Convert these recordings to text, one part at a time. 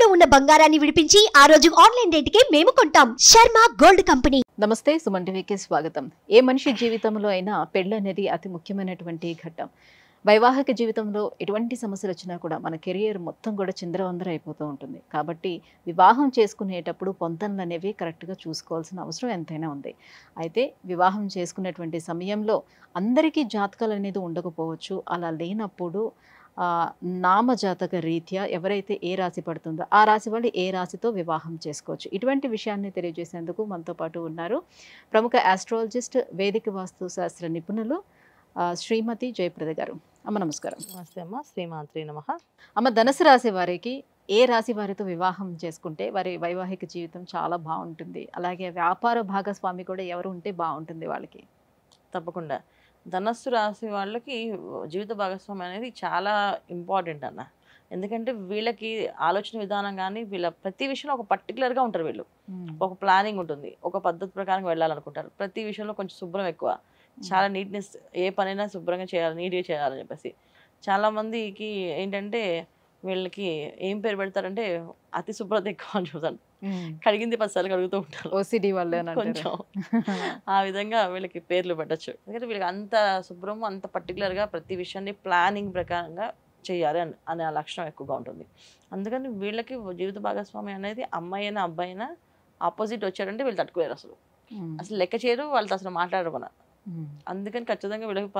తాకట్టులో ఉన్న బంగారాన్ని విడిపించి ఆ రోజు ఆన్లైన్ రేటుకే మేము కొంటాం. Sharma gold company. నమస్తే సుమన్ టీవీకి స్వాగతం. ఏ మనిషి జీవితంలో అయినా పెళ్ళి అనేది అతి ముఖ్యమైనటువంటి ఘట్టం. వైవాహిక జీవితంలో ఎటువంటి సమస్యలు వచ్చినా కూడా మన కెరియర్ మొత్తం కూడా చిందరవందర అయిపోతూ ఉంటుంది. కాబట్టి వివాహం చేసుకునేటప్పుడు పొంతనలు అనేవి కరెక్ట్గా చూసుకోవాల్సిన అవసరం ఎంతైనా ఉంది. అయితే వివాహం చేసుకునేటువంటి సమయంలో అందరికీ జాతకాలు అనేది ఉండకపోవచ్చు. అలా లేనప్పుడు నామజాతక రీత్యా ఎవరైతే ఏ రాశి పడుతుందో ఆ రాశి వాళ్ళు ఏ రాశితో వివాహం చేసుకోవచ్చు. ఇటువంటి విషయాన్ని తెలియజేసేందుకు మనతో పాటు ఉన్నారు ప్రముఖ ఆస్ట్రాలజిస్ట్ వేదిక వాస్తు శాస్త్ర నిపుణులు శ్రీమతి జయప్రద గారు. అమ్మ నమస్కారం. నమస్తే అమ్మ. శ్రీమాత్రి నమ. అమ్మ ధనుసు రాశి వారికి ఏ రాశి వారితో వివాహం చేసుకుంటే వారి వైవాహిక జీవితం చాలా బాగుంటుంది. అలాగే వ్యాపార భాగస్వామి కూడా ఎవరు ఉంటే బాగుంటుంది వాళ్ళకి. తప్పకుండా. ధనస్సు రాశి వాళ్ళకి జీవిత భాగస్వామి అనేది చాలా ఇంపార్టెంట్ అన్న. ఎందుకంటే వీళ్ళకి ఆలోచన విధానం కానీ వీళ్ళ ప్రతి విషయంలో ఒక పర్టికులర్గా ఉంటారు వీళ్ళు. ఒక ప్లానింగ్ ఉంటుంది. ఒక పద్ధతి ప్రకారం వెళ్ళాలనుకుంటారు. ప్రతి విషయంలో కొంచెం శుభ్రం ఎక్కువ. చాలా నీట్నెస్ ఏ పనైనా శుభ్రంగా చేయాలి నీట్గా చేయాలని చెప్పేసి. చాలా మందికి ఏంటంటే వీళ్ళకి ఏం పేరు పెడతారంటే అతి శుభ్రత ఎక్కువ అని చూసాను కడిగింది పదిసార్లు కడుగుతూ ఉంటారు. ఓసిడి వాళ్ళే. కొంచెం. ఆ విధంగా వీళ్ళకి పేర్లు పెట్టచ్చు. ఎందుకంటే వీళ్ళకి అంత శుభ్రం అంత పర్టికులర్గా ప్రతి విషయాన్ని ప్లానింగ్ ప్రకారంగా చేయాలి అని అనే ఆ లక్షణం ఎక్కువగా ఉంటుంది. అందుకని వీళ్ళకి జీవిత భాగస్వామి అనేది అమ్మాయి అయినా అబ్బాయి అయినా ఆపోజిట్ వచ్చారంటే వీళ్ళు తట్టుకోలేరు అసలు. అసలు లెక్క చేయరు వాళ్ళతో అసలు మాట్లాడరు. అందుకని ఖచ్చితంగా వీళ్ళకి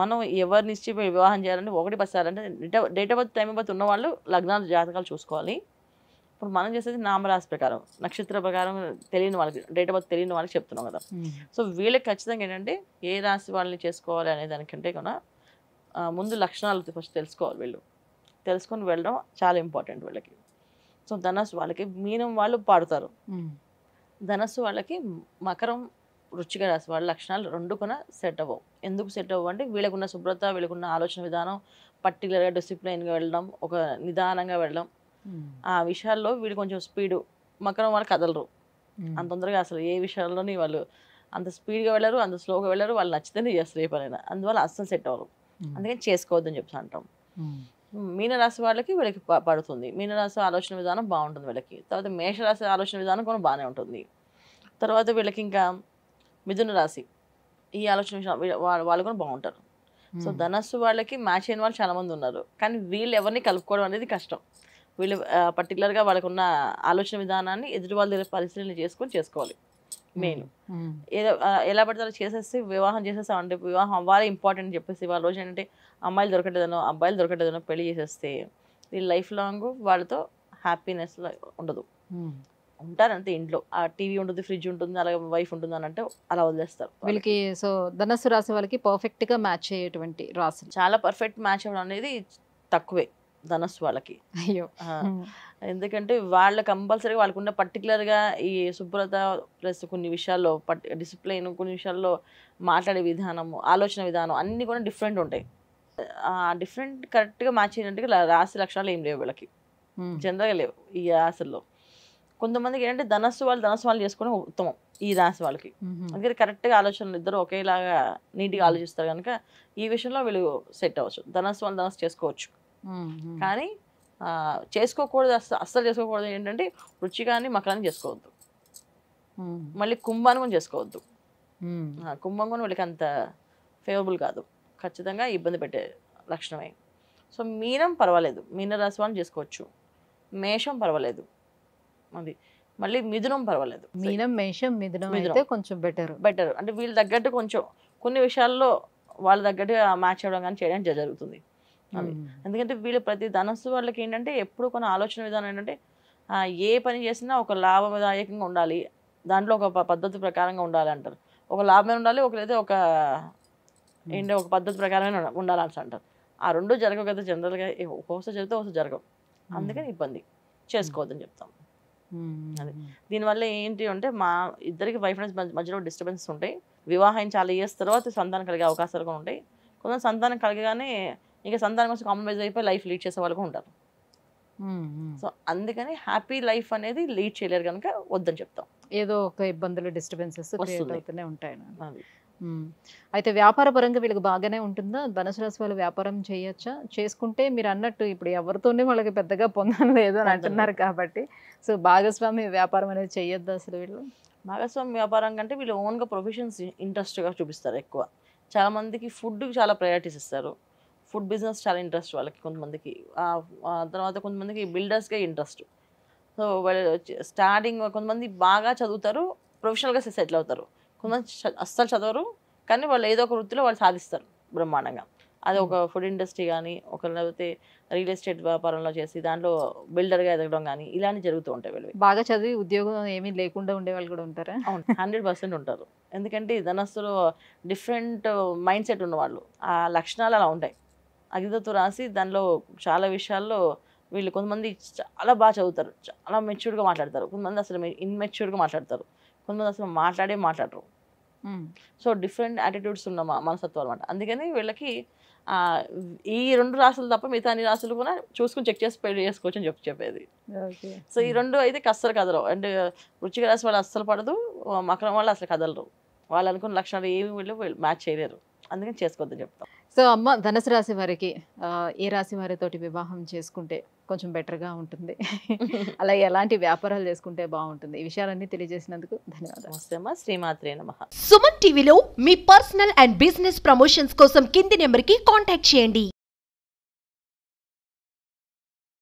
మనం ఎవరిని ఇచ్చి వివాహం చేయాలంటే ఒకటి పసారంటే date of birth time of birth ఉన్న వాళ్ళు లగ్నాలు జాతకాలు చూసుకోవాలి. ఇప్పుడు మనం చేసేది నామరాశి ప్రకారం నక్షత్ర ప్రకారం తెలియని వాళ్ళకి డేట్ ఆఫ్ బర్త్ తెలియని వాళ్ళకి చెప్తున్నాం కదా. సో వీళ్ళకి ఖచ్చితంగా ఏంటంటే ఏ రాశి వాళ్ళని చేసుకోవాలి అనే దానికంటే కూడా ముందు లక్షణాలు ఫస్ట్ తెలుసుకోవాలి వీళ్ళు. తెలుసుకొని వెళ్ళడం చాలా ఇంపార్టెంట్ వీళ్ళకి. సో ధనస్సు వాళ్ళకి మీనం వాళ్ళు పాడుతారు. ధనస్సు వాళ్ళకి మకరం వృచ్చిక రాశి వాళ్ళ లక్షణాలు రెండు కూడా సెట్ అవ్వవు. ఎందుకు సెట్ అవ్వవు అంటే వీళ్ళకున్న శుభ్రత వీళ్ళకున్న ఆలోచన విధానం పర్టికులర్గా డిసిప్లైన్గా వెళ్ళడం ఒక నిదానంగా వెళ్ళడం. ఆ విషయాల్లో వీళ్ళు కొంచెం స్పీడు మకరం వాళ్ళు కదలరు. అంత తొందరగా అసలు ఏ విషయాల్లోని వాళ్ళు అంత స్పీడ్గా వెళ్ళరు అంత స్లోగా వెళ్ళరు వాళ్ళు నచ్చితేనే చేస్తారు ఏ పనైనా. అందువల్ల అస్సలు సెట్ అవ్వరు. అందుకని చేసుకోవద్దని చెప్పి అంటాం. మీనరాశి వాళ్ళకి వీళ్ళకి పడుతుంది. మీనరాశి ఆలోచన విధానం బాగుంటుంది వీళ్ళకి. తర్వాత మేషరాశి ఆలోచన విధానం కూడా బాగానే ఉంటుంది. తర్వాత వీళ్ళకి ఇంకా మిథున రాశి. ఈ ఆలోచన వాళ్ళు కూడా బాగుంటారు. So um. ధనస్సు వాళ్ళకి మ్యాచ్ అయిన వాళ్ళు చాలా మంది ఉన్నారు. కానీ వీళ్ళు ఎవరిని కలుపుకోవడం అనేది కష్టం. వీళ్ళు పర్టికులర్గా వాళ్ళకు ఉన్న ఆలోచన విధానాన్ని ఎదుటి వాళ్ళ దగ్గర పరిశీలన చేసుకొని చేసుకోవాలి. Main um. ఏదో ఆ, ఎలా పడితే అలా చేసేసి వివాహం చేసేస్తాం. అంటే వివాహం అవ్వాలి ఇంపార్టెంట్ చెప్పేసి వాళ్ళ రోజు ఏంటంటే అమ్మాయిలు దొరకట్లేదనో అబ్బాయిలు దొరకట్లేదనో పెళ్ళి చేసేస్తే వీళ్ళు లైఫ్ లాంగ్ వాళ్ళతో హ్యాపీనెస్ ఉండదు. ఉంటారంతే ఇంట్లో. ఆ టీవీ ఉంటుంది ఫ్రిడ్జ్ ఉంటుంది అలాగే వైఫ్ ఉంటుంది అని అంటే అలా వదిలేస్తారు వీళ్ళకి సో ధనస్సు రాశి వాళ్ళకి పర్ఫెక్ట్గా మ్యాచ్ అయ్యేటువంటి రాశులు చాలా పర్ఫెక్ట్ మ్యాచ్ అవ్వడం అనేది తక్కువే ధనస్సు వాళ్ళకి. అయ్యో. ఎందుకంటే వాళ్ళ కంపల్సరీగా వాళ్ళకున్న పర్టికులర్గా ఈ శుభ్రత ప్లస్ కొన్ని విషయాల్లో పట్ డిసిప్లైన్ కొన్ని విషయాల్లో మాట్లాడే విధానము ఆలోచన విధానం అన్నీ కూడా డిఫరెంట్ ఉంటాయి. ఆ డిఫరెంట్ కరెక్ట్గా మ్యాచ్ అయినట్టుగా రాశి లక్షణాలు ఏం లేవు వీళ్ళకి. జనరల్గా లేవు ఈ రాశుల్లో. కొంతమందికి ఏంటంటే ధనస్సు వాళ్ళు ధనస్సు వాళ్ళు చేసుకోవడం ఉత్తమం ఈ రాశి వాళ్ళకి. అందుకని కరెక్ట్గా ఆలోచనలు ఇద్దరు ఒకేలాగా నీట్గా ఆలోచిస్తారు కనుక ఈ విషయంలో వీళ్ళు సెట్ అవ్వచ్చు. ధనస్సు వాళ్ళు ధనస్సు చేసుకోవచ్చు. కానీ చేసుకోకూడదు అస్సలు అస్సలు చేసుకోకూడదు ఏంటంటే రుచిగాని మకరాన్ని చేసుకోవద్దు. మళ్ళీ కుంభాన్ని కూడా చేసుకోవద్దు. కుంభం కూడా వీళ్ళకి అంత ఫేవరబుల్ కాదు. ఖచ్చితంగా ఇబ్బంది పెట్టే లక్షణమే. సో మీనం పర్వాలేదు. మీన రాశి వాళ్ళని చేసుకోవచ్చు. మేషం పర్వాలేదు. అది. మళ్ళీ మిథునం పర్వాలేదు. మీనం మేషం మిథునం. అయితే కొంచెం బెటర్ బెటర్ అంటే వీళ్ళ తగ్గట్టు కొంచెం కొన్ని విషయాల్లో వాళ్ళ తగ్గట్టు మ్యాచ్ అవ్వడం కానీ చేయడం జరుగుతుంది. అది. ఎందుకంటే వీళ్ళు ప్రతి ధనస్సు వాళ్ళకి ఏంటంటే ఎప్పుడు కొన్ని ఆలోచన విధానం ఏంటంటే ఏ పని చేసినా ఒక లాభదాయకంగా ఉండాలి. దాంట్లో ఒక పద్ధతి ప్రకారంగా ఉండాలి అంటారు. ఒక లాభమే ఉండాలి ఒక లేదా ఒక ఏంటో ఒక పద్ధతి ప్రకారమే ఉండాలి అని అంటారు. ఆ రెండు జరగవు కదా జనరల్గా ఒకసారి జరిగితే ఒకసారి జరగవు. అందుకని ఇబ్బంది. చేసుకోవద్దని చెప్తాం. అది. దీనివల్ల ఏంటి అంటే మా ఇద్దరికి వైఫ్ అండ్ మధ్యలో డిస్టర్బెన్స్ ఉంటాయి. వివాహం చాలా ఇయర్స్ తర్వాత సంతానం కలిగే అవకాశాలు కూడా ఉంటాయి. కొంత సంతానం కలిగగానే ఇంకా సంతానం కోసం కాంప్రమైజ్ అయిపోయి లైఫ్ లీడ్ చేసే వాళ్ళు ఉంటారు. సో అందుకని హ్యాపీ లైఫ్ అనేది లీడ్ చేయలేరు కనుక వద్దని చెప్తాం. ఏదో ఒక ఇబ్బందులు డిస్టర్బెన్సెస్. అవుతూనే ఉంటాయి. అయితే వ్యాపార పరంగా వీళ్ళకి బాగానే ఉంటుందా? ధనుసు రాశి వాళ్ళు వ్యాపారం చేయొచ్చా? చేసుకుంటే మీరు అన్నట్టు ఇప్పుడు ఎవరితోనే వాళ్ళకి పెద్దగా పొందడం లేదు అని అంటున్నారు కాబట్టి. సో భాగస్వామి వ్యాపారం అనేది చేయొద్దు అసలు వీళ్ళు? భాగస్వామి వ్యాపారం కంటే వీళ్ళు ఓన్గా ప్రొఫెషన్స్ ఇంట్రెస్ట్గా చూపిస్తారు ఎక్కువ. చాలా మందికి ఫుడ్కి చాలా ప్రయారిటీస్ ఇస్తారు. ఫుడ్ బిజినెస్ చాలా ఇంట్రెస్ట్ వాళ్ళకి కొంతమందికి. తర్వాత కొంతమందికి బిల్డర్స్కే ఇంట్రెస్ట్ సో వాళ్ళు స్టార్టింగ్ కొంతమంది బాగా చదువుతారు ప్రొఫెషనల్గా సెటిల్ అవుతారు. కొంతమంది అస్సలు చదవరు. కానీ వాళ్ళు ఏదో ఒక వృత్తిలో వాళ్ళు సాధిస్తారు బ్రహ్మాండంగా. అది ఒక ఫుడ్ ఇండస్ట్రీ కానీ ఒక లేకపోతే రియల్ ఎస్టేట్ వ్యాపారంలో చేసి దాంట్లో బిల్డర్గా ఎదగడం కానీ ఇలాంటివి జరుగుతూ ఉంటాయి వీళ్ళు బాగా చదివి ఉద్యోగం ఏమీ లేకుండా ఉండే వాళ్ళు కూడా ఉంటారా? అవును. హండ్రెడ్ పర్సెంట్ ఉంటారు. ఎందుకంటే ధనస్సులో డిఫరెంట్ మైండ్ సెట్ ఉన్నవాళ్ళు ఆ లక్షణాలు అలా ఉంటాయి. అగ్నితత్వం రాసి దానిలో చాలా విషయాల్లో వీళ్ళు కొంతమంది చాలా బాగా చదువుతారు. చాలా మెచ్యూర్డ్గా మాట్లాడతారు. కొంతమంది అసలు ఇన్మెచ్యూర్డ్గా మాట్లాడతారు. కొంతమంది అసలు మాట్లాడే మాట్లాడరు. సో డిఫరెంట్ యాటిట్యూడ్స్ ఉన్న మ- మనస్తత్వం అనమాట అందుకని వీళ్ళకి ఈ రెండు రాసులు తప్ప మిగతా అన్ని రాసులు కూడా చూసుకుని చెక్ చేసి పెళ్ళి చేసుకోవచ్చు అని చెప్పి చెప్పేది. సో ఈ రెండు అయితే అస్సలు కదలవు. అంటే వృచ్చిక రాశి వాళ్ళు అస్సలు పడదు మకరం వాళ్ళు అసలు కదలరు. వాళ్ళు అనుకున్న లక్షణాలు ఏమి వీళ్ళు మ్యాచ్ చేయలేరు. అందుకని చేసుకోవద్దని చెప్తాం. సో అమ్మ ధనుసు రాశి వారికి ఏ రాశి వారితోటి వివాహం చేసుకుంటే కొంచెం బెటర్గా ఉంటుంది. అలాగే ఎలాంటి వ్యాపారాలు చేసుకుంటే బాగుంటుంది? ఈ విషయాలన్నీ తెలియజేసినందుకు ధన్యవాదాలు. నమస్తే అమ్మ శ్రీమాత్రే నమః. సుమన్ టీవీలో మీ పర్సనల్ అండ్ బిజినెస్ ప్రమోషన్స్ కోసం కింది నెంబర్కి కాంటాక్ట్ చేయండి.